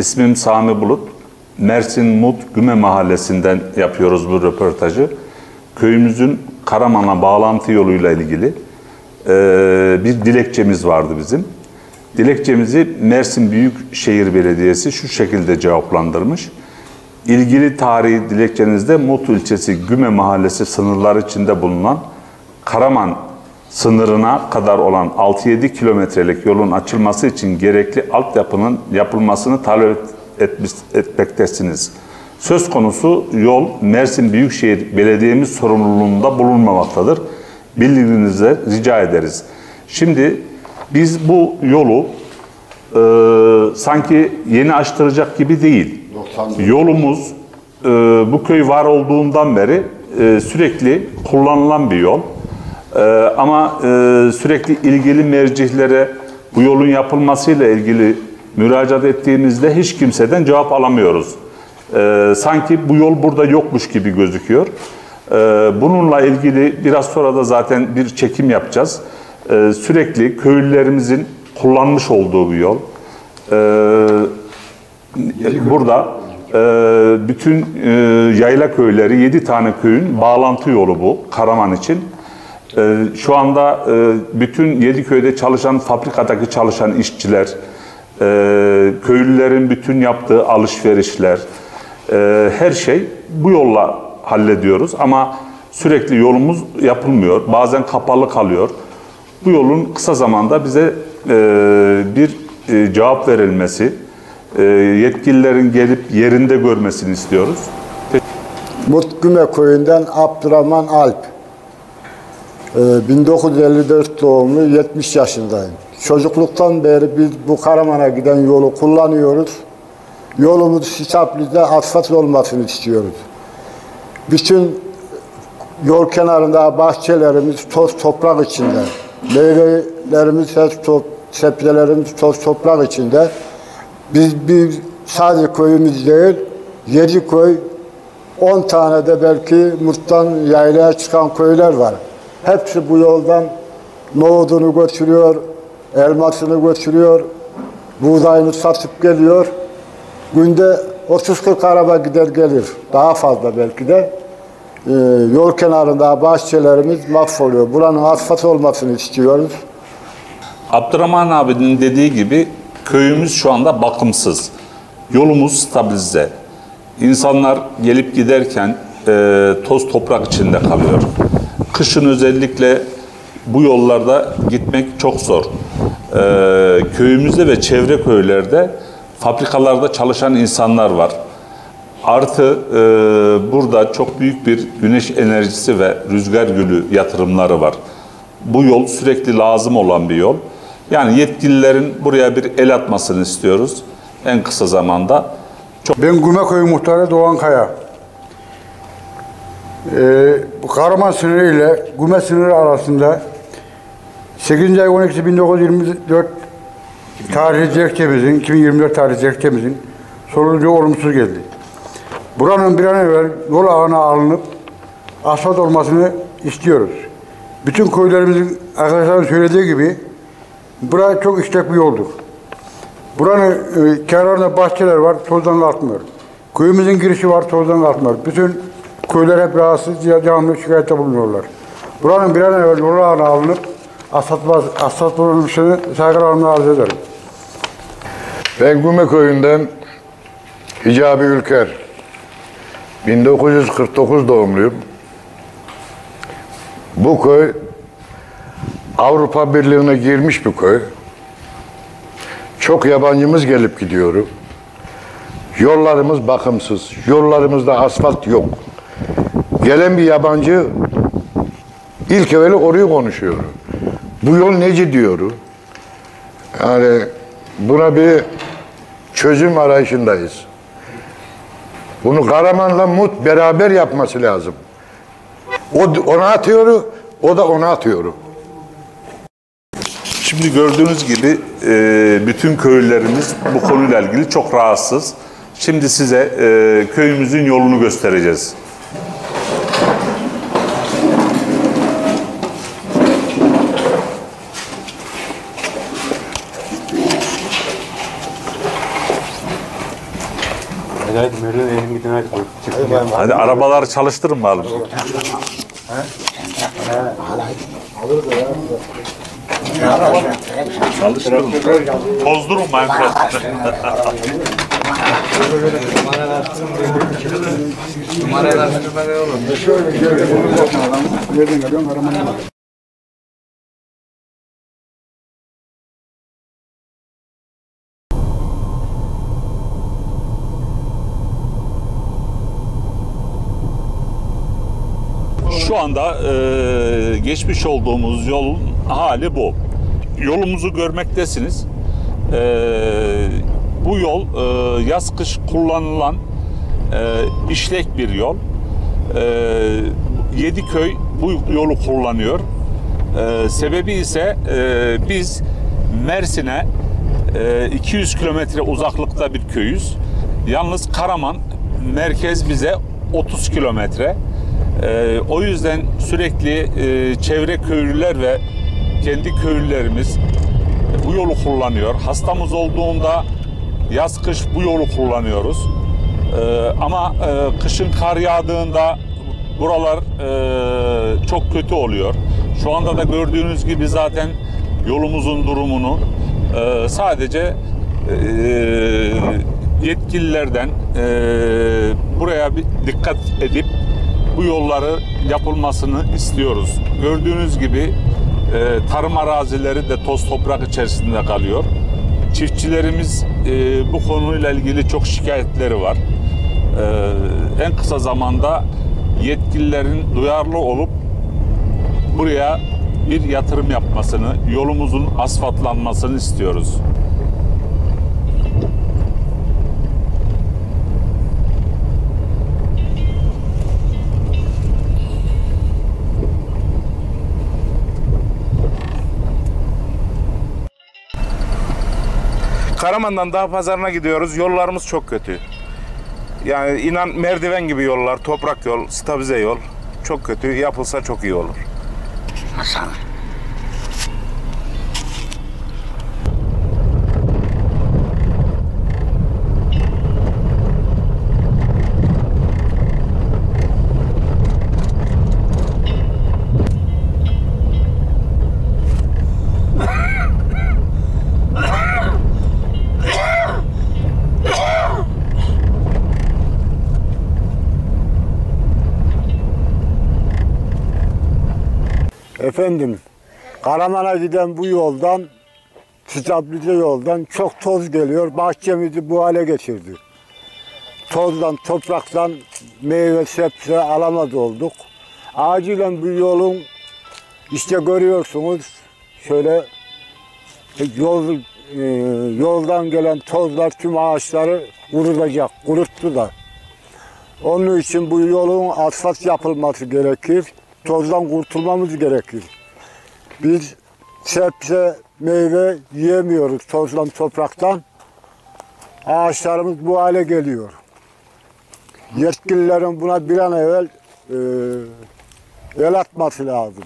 İsmim Sami Bulut. Mersin Mut Güme Mahallesi'nden yapıyoruz bu röportajı. Köyümüzün Karaman'a bağlantı yoluyla ilgili e, bir dilekçemiz vardı bizim. Dilekçemizi Mersin Büyükşehir Belediyesi şu şekilde cevaplandırmış. İlgili tarihi dilekçenizde Mut ilçesi Güme Mahallesi sınırları içinde bulunan Karaman sınırına kadar olan 6-7 kilometrelik yolun açılması için gerekli altyapının yapılmasını talep etmiş, etmektesiniz. Söz konusu yol Mersin Büyükşehir Belediye'miz sorumluluğunda bulunmamaktadır. Bildiğinizde rica ederiz. Şimdi biz bu yolu e, sanki yeni açtıracak gibi değil. Yolumuz e, bu köy var olduğundan beri e, sürekli kullanılan bir yol. Ee, ama e, sürekli ilgili mercihlere bu yolun yapılmasıyla ilgili müracaat ettiğimizde hiç kimseden cevap alamıyoruz. Ee, sanki bu yol burada yokmuş gibi gözüküyor. Ee, bununla ilgili biraz sonra da zaten bir çekim yapacağız. Ee, sürekli köylülerimizin kullanmış olduğu bir yol. Ee, burada e, bütün e, yayla köyleri, 7 tane köyün bağlantı yolu bu Karaman için. Ee, Şu anda e, bütün Yediköy'de çalışan, fabrikadaki çalışan işçiler, e, köylülerin bütün yaptığı alışverişler, e, her şey bu yolla hallediyoruz. Ama sürekli yolumuz yapılmıyor. Bazen kapalı kalıyor. Bu yolun kısa zamanda bize bir cevap verilmesi, yetkililerin gelip yerinde görmesini istiyoruz. Mutgüme köyünden Abdurrahman Alp. Ee, 1954 doğumlu 70 yaşındayım. Çocukluktan beri biz bu Karaman'a giden yolu kullanıyoruz. Yolumuz Hisaplı'da asfalt olmasını istiyoruz. Bütün yol kenarında bahçelerimiz toz toprak içinde. Meyvelerimiz hep toz toprak içinde. Biz bir sadece köyümüz değil, yedi köy, 10 tane de belki Murt'tan yaylaya çıkan köyler var. Hepsi bu yoldan nohudunu götürüyor, elmasını götürüyor, buğdayını satıp geliyor. Günde 30-40 araba gider gelir. Daha fazla belki de. Ee, yol kenarında bahçelerimiz mahvoluyor. Buranın asfalt olmasını istiyoruz. Abdurrahman abinin dediği gibi köyümüz şu anda bakımsız. Yolumuz stabilize. İnsanlar gelip giderken e, toz toprak içinde kalıyor. Kışın özellikle bu yollarda gitmek çok zor. Ee, köyümüzde ve çevre köylerde fabrikalarda çalışan insanlar var. Artı e, burada çok büyük bir güneş enerjisi ve rüzgar gülü yatırımları var. Bu yol sürekli lazım olan bir yol. Yani yetkililerin buraya bir el atmasını istiyoruz en kısa zamanda. Ben Gümeköy muhtarı Doğan Kaya. Bu Kahraman sınırı ile Güme sınırı arasında 8. ay 12. 1924 tarihli dilekçemizin, 2024 tarihli dilekçemizin sonucu olumsuz geldi. Buranın bir an evvel yol ağına alınıp asfalt olmasını istiyoruz. Bütün köylerimizin arkadaşların söylediği gibi bura çok işlek bir yoldur. Buranın e, kenarında bahçeler var, tozdan kalkmıyor. Köyümüzün girişi var, tozdan kalkmıyor. Bütün köyler hep rahatsız, devamlı şikayette bulunuyorlar. Buranın bir an evvel yolu ağına alınıp asfalt, asfalt bulunmuşunu saygılarımla arz ederim. Ben Güme köyünden Hicabi Ülker. 1949 doğumluyum. Bu köy Avrupa Birliği'ne girmiş bir köy. Çok yabancımız gelip gidiyor. Yollarımız bakımsız. Yollarımızda asfalt yok. Gelen bir yabancı ilk evveli orayı konuşuyor. Bu yol neci diyor. Yani buna bir çözüm arayışındayız. Bunu Karaman'la Mut beraber yapması lazım. O ona atıyor, o da ona atıyor. Şimdi gördüğünüz gibi e, bütün köylülerimiz bu konuyla ilgili çok rahatsız. Şimdi size e, köyümüzün yolunu göstereceğiz. Hadi hadi Merdan elim gidin hadi. Çıktım. Hadi arabaları çalıştırın bakalım. Çalıştırın. Bozdurun Minecraft'ı. Nereden geliyorsun? Karaman'a Şu anda e, geçmiş olduğumuz yolun hali bu. Yolumuzu görmektesiniz. E, bu yol e, yaz kış kullanılan e, işlek bir yol. E, Yediköy bu yolu kullanıyor. E, sebebi ise e, biz Mersin'e e, 200 kilometre uzaklıkta bir köyüz. Yalnız Karaman merkez bize 30 kilometre. Ee, o yüzden sürekli e, çevre köylüler ve kendi köylülerimiz bu yolu kullanıyor. Hastamız olduğunda yaz kış bu yolu kullanıyoruz. Ee, ama e, kışın kar yağdığında buralar e, çok kötü oluyor. Şu anda da gördüğünüz gibi zaten yolumuzun durumunu e, sadece e, yetkililerden e, buraya bir dikkat edip bu yolları yapılmasını istiyoruz. Gördüğünüz gibi e, tarım arazileri de toz toprak içerisinde kalıyor. Çiftçilerimiz e, bu konuyla ilgili çok şikayetleri var. E, en kısa zamanda yetkililerin duyarlı olup buraya bir yatırım yapmasını, yolumuzun asfaltlanmasını istiyoruz. Karaman'dan daha pazarına gidiyoruz. Yollarımız çok kötü. Yani inan merdiven gibi yollar, toprak yol, stabilize yol. Çok kötü. Yapılsa çok iyi olur. Efendim, Karaman'a giden bu yoldan, stabilize yoldan çok toz geliyor. Bahçemizi bu hale getirdi. Tozdan, topraktan meyve sebze alamaz olduk. Acilen bu yolun işte görüyorsunuz şöyle yol e, yoldan gelen tozlar tüm ağaçları kurutacak, kuruttu da. Onun için bu yolun asfalt yapılması gerekir. Tozdan kurtulmamız gerekir. Biz sebze, meyve yiyemiyoruz tozdan, topraktan. Ağaçlarımız bu hale geliyor. Yetkililerin buna bir an evvel e, el atması lazım.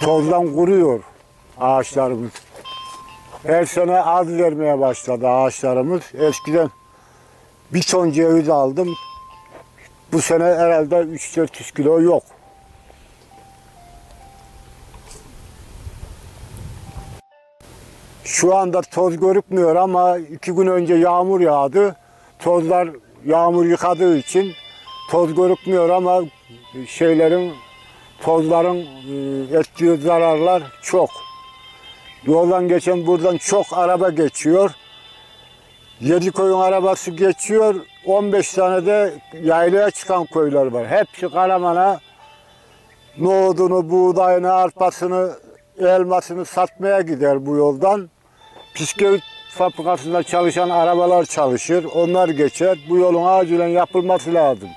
Tozdan kuruyor ağaçlarımız. Her sene az vermeye başladı ağaçlarımız. Eskiden bir ton ceviz aldım. Bu sene herhalde 3-400 kilo yok. Şu anda toz görükmüyor ama iki gün önce yağmur yağdı. Tozlar yağmur yıkadığı için toz görükmüyor ama şeylerin tozların e, ettiği zararlar çok. Yoldan geçen buradan çok araba geçiyor. Yedi koyun arabası geçiyor. 15 tane de yaylaya çıkan köyler var. Hepsi Karaman'a nohudunu, buğdayını, arpasını, elmasını satmaya gider bu yoldan. Bisküvit fabrikasında çalışan arabalar çalışır. Onlar geçer. Bu yolun acilen yapılması lazım.